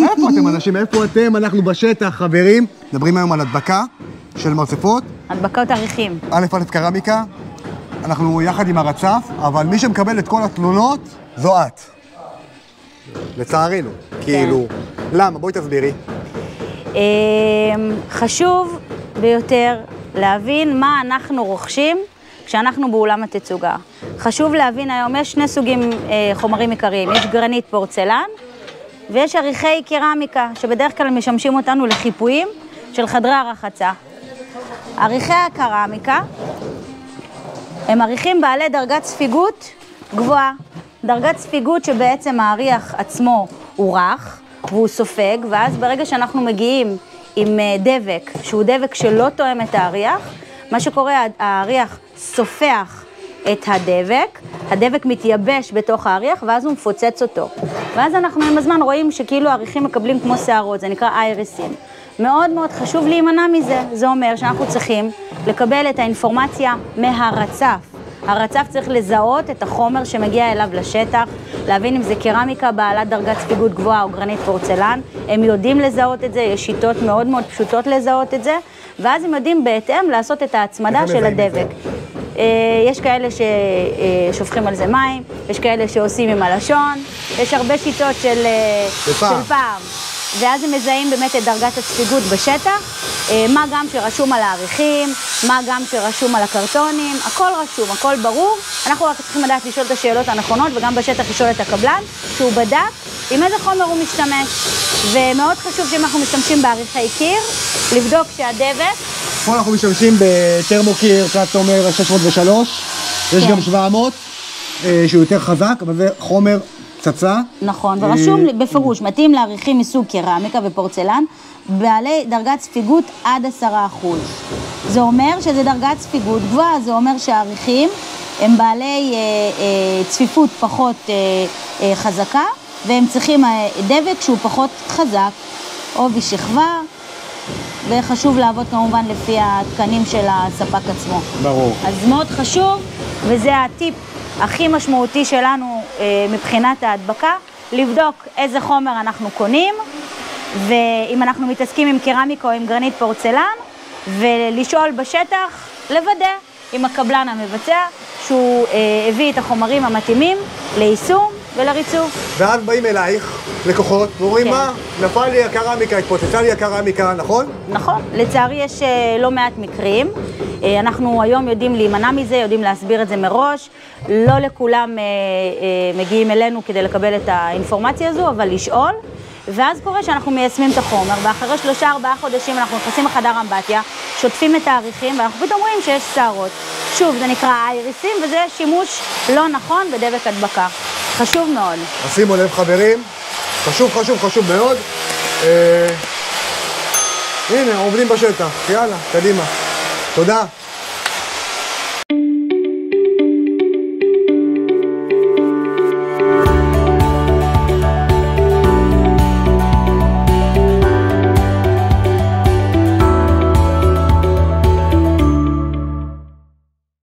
איפה אתם אנשים? איפה אתם? אנחנו בשטח, חברים. מדברים היום על הדבקה של מרצפות. הדבקות אריחים. א' א' קרמיקה, אנחנו יחד עם הרצף, אבל מי שמקבל את כל התלונות זו את. לצערנו. כאילו, למה? בואי תסבירי. אמ, חשוב ביותר להבין מה אנחנו רוכשים כשאנחנו באולם התצוגה. חשוב להבין היום, יש שני סוגים אה, חומרים עיקריים, יש גרנית פורצלן ויש עריכי קרמיקה, שבדרך כלל משמשים אותנו לחיפויים של חדרי הרחצה. עריכי הקרמיקה הם עריכים בעלי דרגת ספיגות גבוהה. דרגת ספיגות שבעצם האריח עצמו הוא רך והוא סופג, ואז ברגע שאנחנו מגיעים עם אה, דבק, שהוא דבק שלא תואם את האריח, מה שקורה, האריח סופח את הדבק, הדבק מתייבש בתוך האריח ואז הוא מפוצץ אותו. ואז אנחנו עם הזמן רואים שכאילו האריחים מקבלים כמו שערות, זה נקרא איירסים. מאוד מאוד חשוב להימנע מזה, זה אומר שאנחנו צריכים לקבל את האינפורמציה מהרצף. הרצף צריך לזהות את החומר שמגיע אליו לשטח, להבין אם זה קרמיקה בעלת דרגת ספיגות גבוהה או גרנית פורצלן, הם יודעים לזהות את זה, יש שיטות מאוד מאוד פשוטות לזהות את זה, ואז הם יודעים בהתאם לעשות את ההצמדה של הדבק. אה, יש כאלה ששופכים על זה מים, יש כאלה שעושים עם הלשון, יש הרבה שיטות של, אה, של פעם. ואז הם מזהים באמת את דרגת הספיגות בשטח, אה, מה גם שרשום על העריכים, מה גם שרשום על הקרטונים, הכל רשום, הכל ברור. אנחנו רק צריכים לדעת לשאול את השאלות הנכונות וגם בשטח לשאול את הקבלן, שהוא בדק עם איזה חומר הוא משתמש. ומאוד חשוב שאם אנחנו משתמשים בעריכי קיר, לבדוק שהדבק... פה אנחנו משתמשים בטרמוקיר, קצת אומר 603, יש כן. גם 700, אה, שהוא יותר חזק, אבל זה חומר פצצה. נכון, ורשום אה, בפירוש, מתאים לעריכים מסוג קרמיקה ופורצלן, בעלי דרגת ספיגות עד עשרה אחוז. זה אומר שזה דרגת ספיגות גבוהה, זה אומר שהעריכים הם בעלי אה, אה, צפיפות פחות אה, אה, חזקה, והם צריכים אה, דבק שהוא פחות חזק, עובי שכבה, וחשוב לעבוד כמובן לפי התקנים של הספק עצמו. ברור. אז מאוד חשוב, וזה הטיפ הכי משמעותי שלנו אה, מבחינת ההדבקה, לבדוק איזה חומר אנחנו קונים, ואם אנחנו מתעסקים עם קרמיקה או עם גרנית פורצלן, ולשאול בשטח, לוודא עם הקבלן המבצע שהוא אה, הביא את החומרים המתאימים ליישום ולריצוף. ואז באים אלייך, לקוחות, ואומרים, כן. מה, נפל לי הקרמיקה, התפוצצה לי הקרמיקה, נכון? נכון, לצערי יש אה, לא מעט מקרים. אה, אנחנו היום יודעים להימנע מזה, יודעים להסביר את זה מראש. לא לכולם אה, מגיעים אלינו כדי לקבל את האינפורמציה הזו, אבל לשאול. ואז קורה שאנחנו מיישמים את החומר, ואחרי שלושה ארבעה חודשים אנחנו נכנסים לחדר אמבטיה, שוטפים את האריחים, ואנחנו פתאום רואים שיש שערות. שוב, זה נקרא אייריסים, וזה שימוש לא נכון בדבק הדבקה. חשוב מאוד. אז שימו לב, חברים, חשוב, חשוב, חשוב מאוד. אה, הנה, עובדים בשטח, יאללה, קדימה. תודה.